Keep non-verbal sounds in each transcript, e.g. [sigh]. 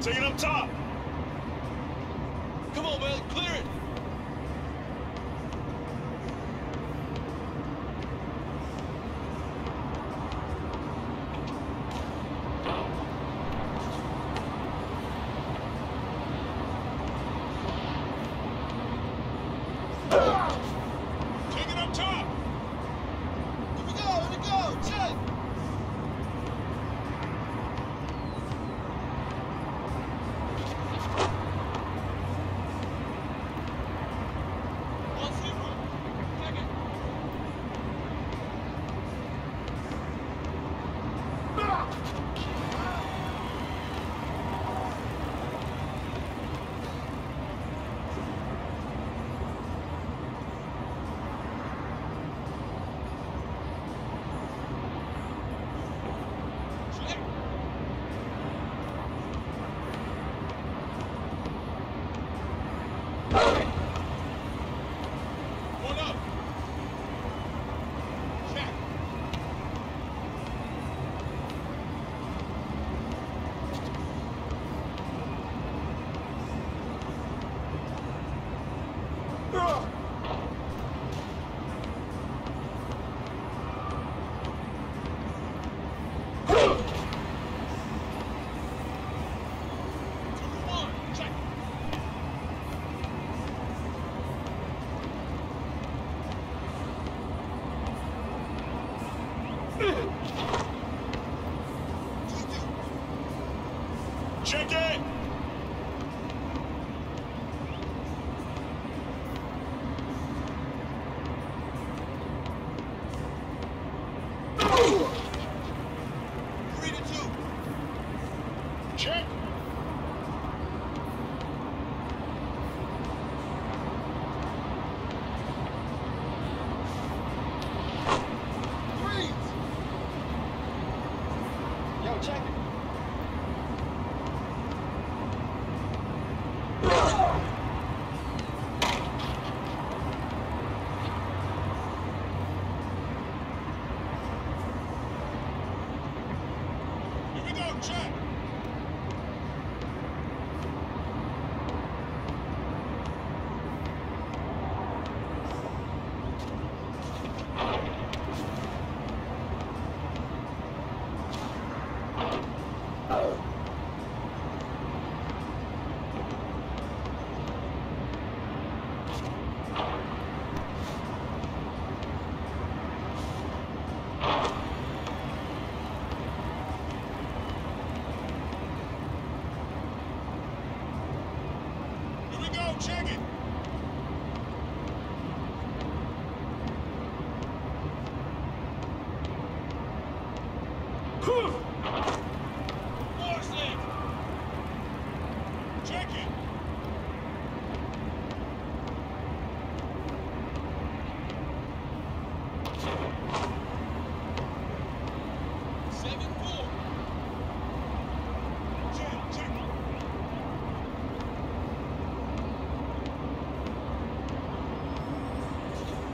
Take it up top. Come on, man. Clear it. Okay.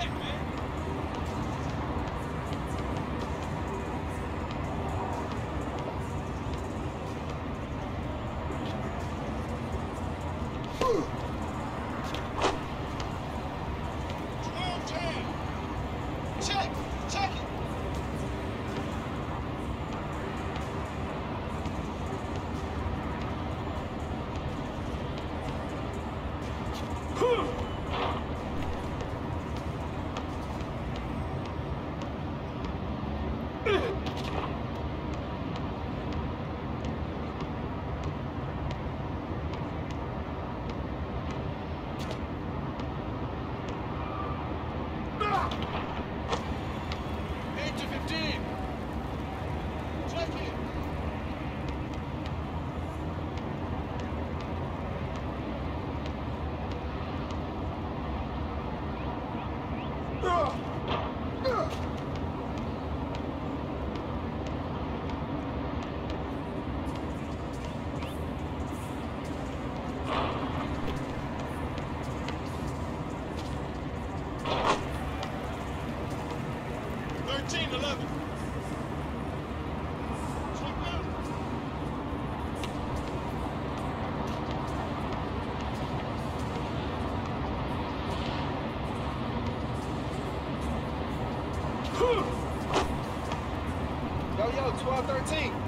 Sick, man. now. 12 13.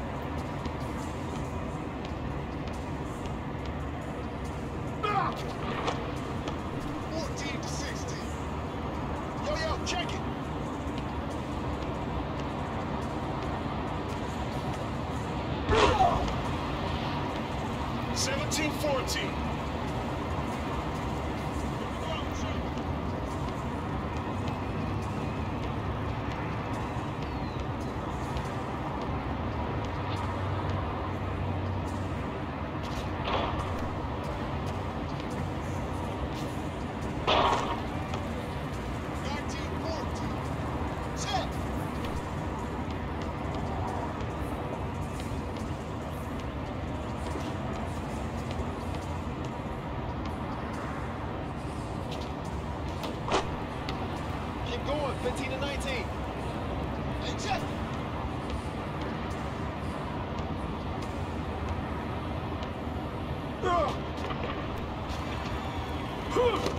14 to 16. Yo, yo, check it. Seventeen, fourteen. 呵 [laughs]